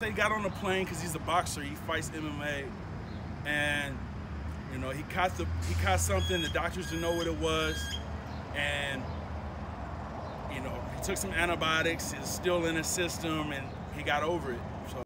They got on the plane because he's a boxer. He fights MMA, and you know he caught the he caught something. The doctors didn't know what it was, and you know he took some antibiotics. It's still in his system, and he got over it. So.